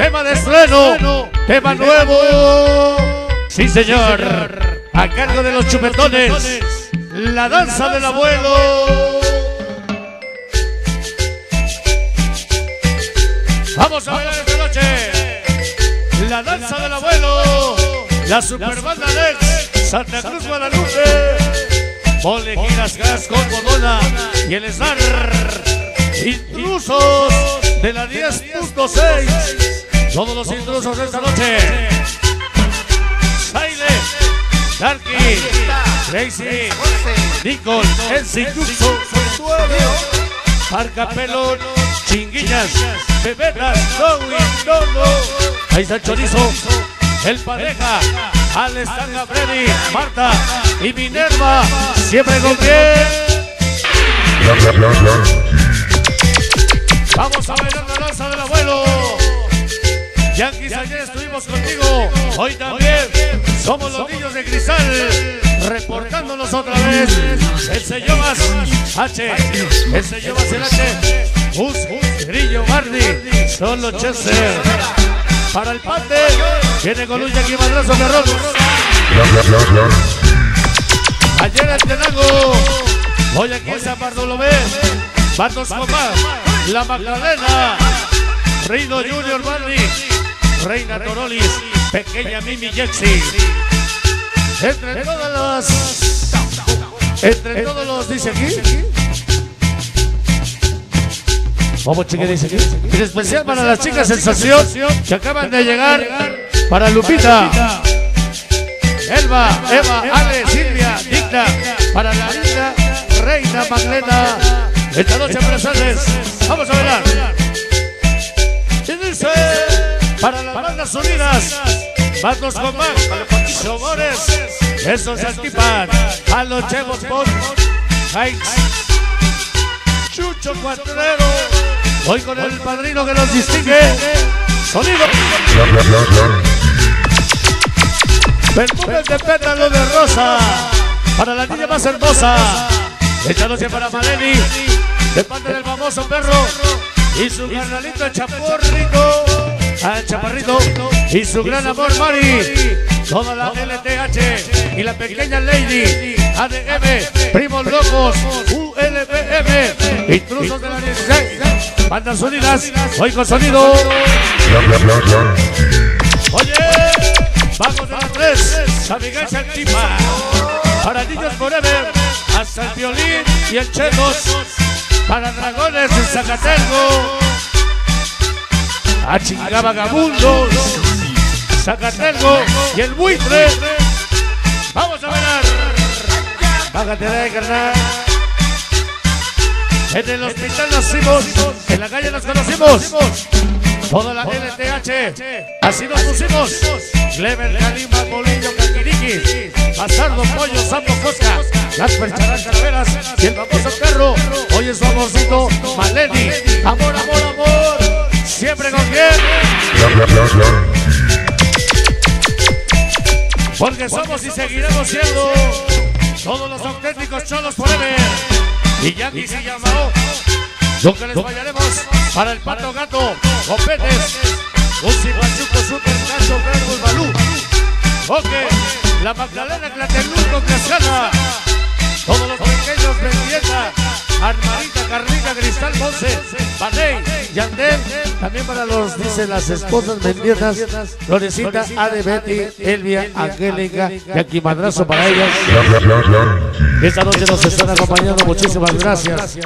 tema de estreno, tema nuevo. Sí, señor. A cargo de los chupetones, la danza del abuelo. Vamos a bailar esta noche. La danza del abuelo. La superbanda Lex. Santa Cruz Guadalupe. Mole Giras Gas con Bodona. Y el Star. Intrusos de la 10.6. Todos los intrusos de esta noche. Saile. Darky. Crazy. Nicole. Ensi Yuxo. Parca Pelón. Chinguillas. Bebetas. Zoe. Dono. Ahí está el chorizo. El pareja. Alex Tanga Freddy. Marta. Y Minerva. Siempre con bien. Vamos a bailar la danza del abuelo. Yankees, ayer estuvimos contigo. Hoy también somos los niños de cristal. Reportándonos otra vez. El más H. El más el H. Bus, Grillo, Barney. Solo Chester. Para el pate. Viene con un Yankee madrazo de rojo. Ayer en Tenago. Hoy aquí en San Bartolomé. Bartos Copa. La Magdalena. Reino Junior Barney. Reina Torolis. Pequeña Mimi Jexi. Entre todas las. Entre todos los. Dice aquí. Vamos, chique, dice aquí. En especial para las chicas sensación que acaban de llegar. Para Lupita. Elba, Eva, Ale, Silvia, Digna. Para la linda Reina Magdalena. Esta noche presentes. Vamos a bailar. Unidas. Bandos con Mac. Sobores. Se activan. A los Chevos Pon. Chucho Cuatrero. Hoy con el padrino que nos distingue. Sonido. Perfumes de pétalo de rosa. Para la niña más hermosa. Esta noche para Maleni. De parte del famoso perro. Y su carnalito el chaporrito. Al chaparrito. Y su gran amor Mari. Toda la LTH. Y la pequeña Lady. ADM. Primos locos. ULPM. Intrusos de la 16. Bandas unidas. Hoy con sonido. Oye. Vamos de las tres. Miguel se activa. Para niños forever. Hasta el violín y el chetos. Para dragones de Zacatelgo. A chingar vagabundos. Zacatelgo y el buitre. Vamos a bailar. Bájate de carnal. En el hospital nacimos, en la calle nos conocimos. Toda la LTH, así nos pusimos. Clever, Calima, Bolillo, Caquiriqui, Bastardo, Pollo, Sambo, Cosca, las percharán calaveras y el famoso perro. Hoy es su amorcito, Maleni. Amor, amor. Porque somos y seguiremos siendo todos los auténticos cholos forever. Y Yankee y Yamao. Nunca les fallaremos para el pato gato, Copetes, Uzi Pachuco, Super Cacho, Verbos, Balú, Boque, la Magdalena, Clatelurco, Cascana, todos los pequeños Mendieta, Armarita, Carlita, Cristal, Ponce, Baney, Yandel, también para los, dicen las esposas Mendietas, Florecita, Ade, Betty, Elvia, Angélica, y aquí madrazo para ellas. Esta noche nos están acompañando, muchísimas gracias.